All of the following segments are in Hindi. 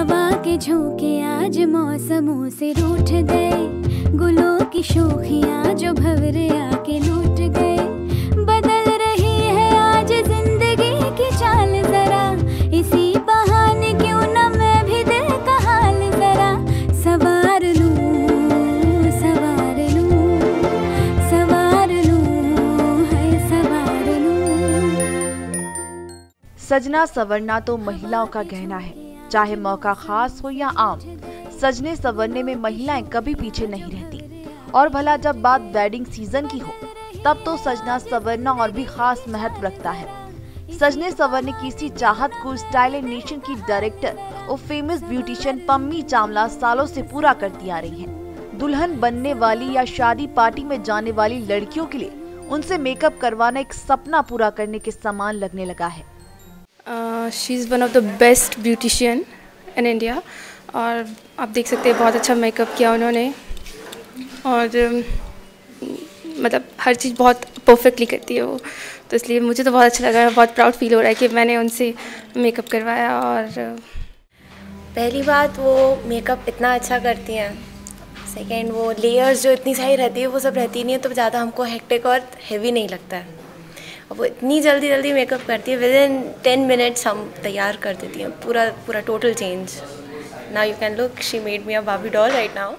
हवा के झोंके आज मौसमों से रूठ गए। गुलों की शोखियाँ जो भवरे आके लूट गए। बदल रही है आज ज़िंदगी की चाल जरा। इसी बहाने क्यों न मैं भी दिल का हाल जरा। सवार लूँ सवार लूँ सवार लूँ, है सवार लूँ। सजना सवरना तो महिलाओं का गहना है। चाहे मौका खास हो या आम, सजने सवरने में महिलाएँ कभी पीछे नहीं रहती। और भला जब बात वेडिंग सीज़न की हो, तब तो सजना सवरना और भी खास महत्व रखता है। सजने सवरने की इसी चाहत को स्टाइल एंड नेशन की डायरेक्टर और फ़ेमस ब्यूटिशियन पम्मी चावला सालों से पूरा करती आ रही हैं। दुल्हन बनने वाली या शादी पार्टी में जाने वाली लड़कियों के लिए उनसे मेकअप करवाना एक सपना पूरा करने के समान लगने लगा है। She is one of the best beautician in India और आप देख सकते हैं बहुत अच्छा मेकअप किया उन्होंने। और um, मतलब हर चीज़ बहुत परफेक्टली करती है वो। तो इसलिए मुझे तो बहुत अच्छा लगा बहुत प्राउड फील हो रहा है कि मैंने उनसे मेकअप करवाया और uh, पहली बात वो मेकअप इतना अच्छा करती हैं। सेकेंड वो लेयर्स जो इतनी सारी रहती है वो सब रहती नहीं है तो ज़्यादा हमको हेक्टिक और हैवी नहीं लगता है। और वो इतनी जल्दी जल्दी मेकअप करती है विद इन टेन मिनट्स हम तैयार कर देती हैं, पूरा पूरा total change now you can look she made me a Babi doll right now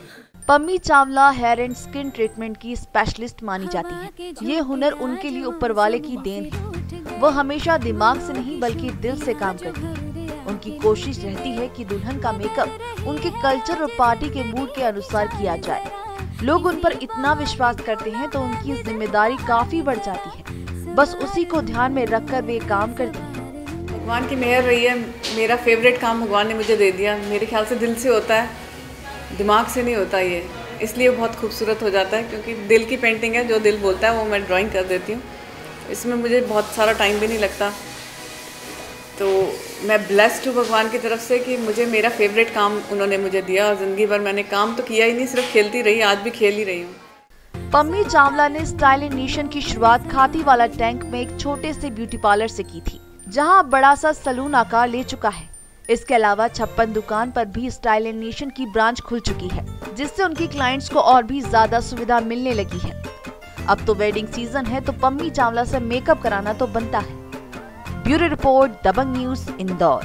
Pammi Chawla hair and skin treatment की स्पेशलिस्ट मानी जाती है। ये हुनर उनके लिए ऊपर वाले की देन है। वो हमेशा दिमाग से नहीं, बल्कि दिल से काम करती है। उनकी कोशिश रहती है कि दुल्हन का मेकअप उनके कल्चर और पार्टी के मूड के अनुसार किया जाए। लोग उन पर इतना विश्वास करते हैं तो उनकी ज़िम्मेदारी काफ़ी बढ़ जाती है। बस उसी को ध्यान में रखकर वे काम करती है। भगवान की मेहर रही है, मेरा फेवरेट काम भगवान ने मुझे दे दिया। मेरे ख्याल से दिल से होता है, दिमाग से नहीं होता ये। इसलिए बहुत खूबसूरत हो जाता है, क्योंकि दिल की पेंटिंग है, जो दिल बोलता है, वो मैं ड्राइंग कर देती हूँ। इसमें मुझे बहुत सारा टाइम भी नहीं लगता। तो मैं ब्लेस्ड हूँ भगवान की तरफ़ से कि मुझे मेरा फेवरेट काम उन्होंने मुझे दिया और ज़िंदगी भर मैंने काम तो किया ही नहीं, सिर्फ़ खेलती रही, आज भी खेल ही रही हूँ। पम्मी चावला ने स्टाइल एंड नेशन की शुरुआत खाती वाला टैंक में एक छोटे से ब्यूटी पार्लर से की थी, जहाँ बड़ा सा सलून आकार ले चुका है। इसके अलावा छप्पन दुकान पर भी स्टाइल नेशन की ब्रांच खुल चुकी है, जिससे उनकी क्लाइंट्स को और भी ज़्यादा सुविधा मिलने लगी है। अब तो वेडिंग सीज़न है तो पम्मी चावला से मेकअप कराना तो बनता है। Bureau report, Dabang news, Indore.